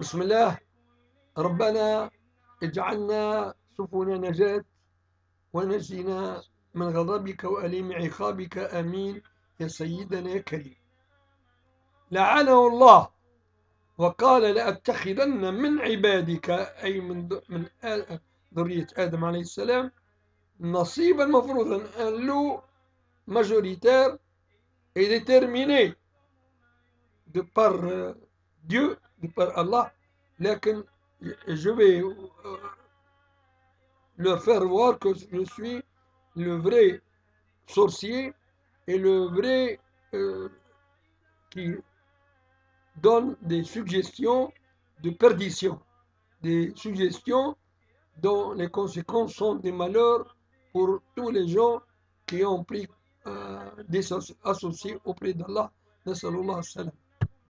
بسم الله. ربنا اجعلنا سفن نجاة ونجنا من غضبك وأليم عقابك. آمين. يا سيدنا يا كريم لعنه الله وقال لأتخذن من عبادك أي من من ذرية آدم عليه السلام نصيبا مفروضا. un lot majoritaire et déterminé de par Dieu par Allah, je vais euh, leur faire voir que je suis le vrai sorcier et le vrai euh, qui donne des suggestions de perdition, des suggestions dont les conséquences sont des malheurs pour tous les gens qui ont pris euh, des associés auprès d'Allah.